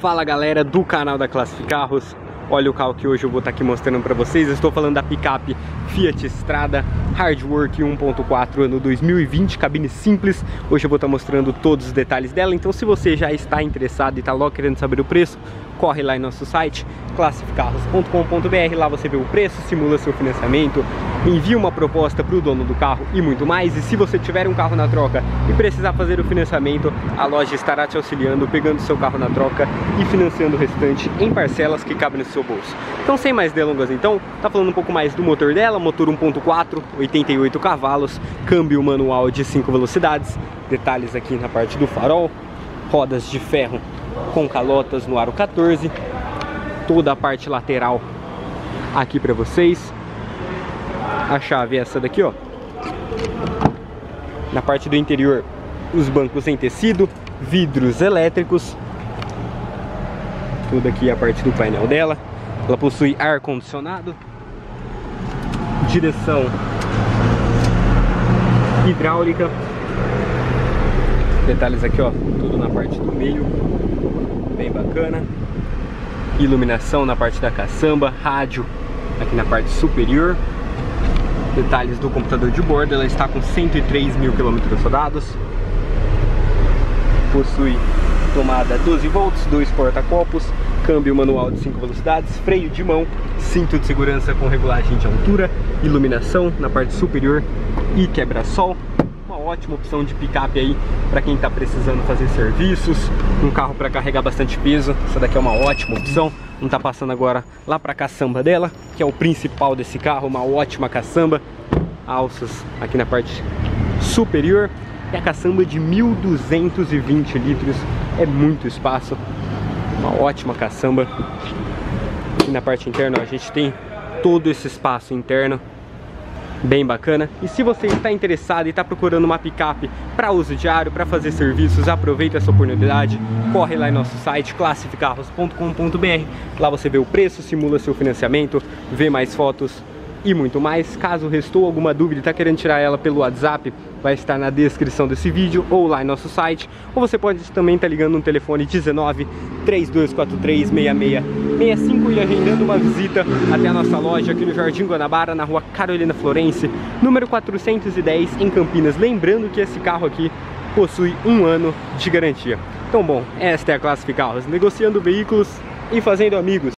Fala galera do canal da Classific Carros. Olha o carro que hoje eu vou estar aqui mostrando para vocês. Eu Estou falando da picape Fiat Strada Hardwork 1.4 ano 2020 Cabine simples. Hoje eu vou estar mostrando todos os detalhes dela. Então se você já está interessado e está logo querendo saber o preço corre lá em nosso site classificarros.com.br, lá você vê o preço, simula seu financiamento, envia uma proposta para o dono do carro e muito mais. E se você tiver um carro na troca e precisar fazer o financiamento, a loja estará te auxiliando, pegando seu carro na troca e financiando o restante em parcelas que cabem no seu bolso. Então sem mais delongas então, tá falando um pouco mais do motor dela, motor 1.4, 88 cavalos, câmbio manual de 5 velocidades, detalhes aqui na parte do farol, rodas de ferro com calotas no aro 14, toda a parte lateral aqui para vocês. A chave é essa daqui, ó. Na parte do interior, os bancos em tecido, vidros elétricos. Tudo aqui a parte do painel dela. Ela possui ar condicionado, direção hidráulica. Detalhes aqui, ó, tudo na parte do meio bem bacana. Iluminação na parte da caçamba, rádio aqui na parte superior. Detalhes do computador de bordo, ela está com 103 mil quilômetros rodados. Possui tomada 12 volts, dois porta-copos, câmbio manual de 5 velocidades, freio de mão, cinto de segurança com regulagem de altura, iluminação na parte superior e quebra-sol ótima opção de picape aí para quem está precisando fazer serviços, um carro para carregar bastante peso. Essa daqui é uma ótima opção. Não está passando agora lá para a caçamba dela, que é o principal desse carro, uma ótima caçamba. Alças aqui na parte superior. E a caçamba de 1220 litros, é muito espaço. Uma ótima caçamba. Aqui na parte interna a gente tem todo esse espaço interno bem bacana. E se você está interessado e está procurando uma picape para uso diário, para fazer serviços, aproveita essa oportunidade, corre lá em nosso site classificarros.com.br. Lá você vê o preço, simula seu financiamento, vê mais fotos e muito mais. Caso restou alguma dúvida e está querendo tirar ela pelo WhatsApp, vai estar na descrição desse vídeo ou lá em nosso site. Ou você pode também estar tá ligando no telefone 19 3243 6665 e agendando uma visita até a nossa loja aqui no Jardim Guanabara, na rua Carolina Florense, número 410 em Campinas. Lembrando que esse carro aqui possui um ano de garantia. Então bom, esta é a Classe Carros, negociando veículos e fazendo amigos.